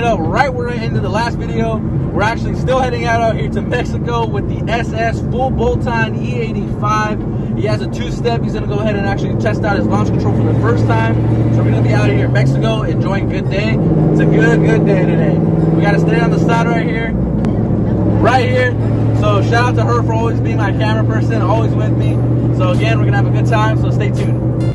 Know, right where I ended the last video, we're actually still heading out out here to Mexico with the SS full bolt-on E85. He has a two-step. He's gonna go ahead and actually test out his launch control for the first time. So we're gonna be out here in Mexico enjoying good day. It's a good, good day today. We gotta stay on the side right here, right here. So shout out to her for always being my camera person, always with me. So again, we're gonna have a good time. So stay tuned.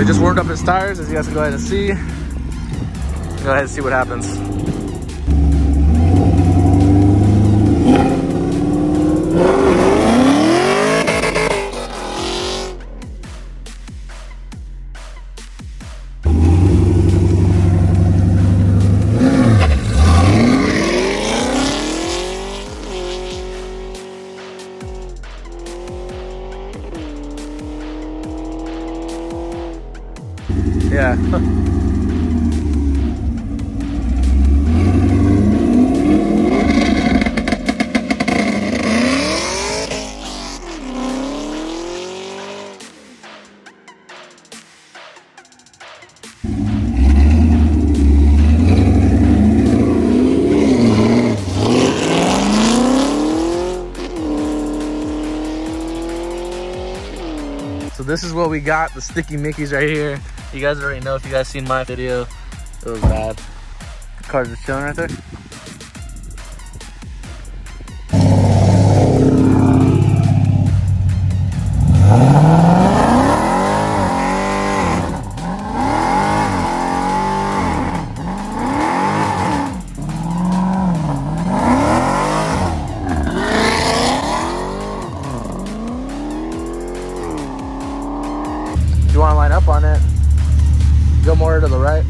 He just warmed up his tires, as you guys can go ahead and see. Go ahead and see what happens. Yeah. So this is what we got, the sticky Mickeys right here. You guys already know if you guys seen my video, it was bad. The car's just chilling right there. You want to line up on it, go more to the right.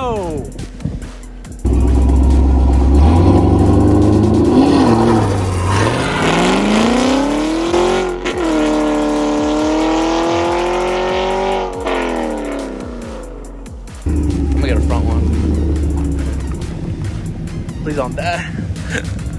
go! I'm gonna get a front one. Please on that.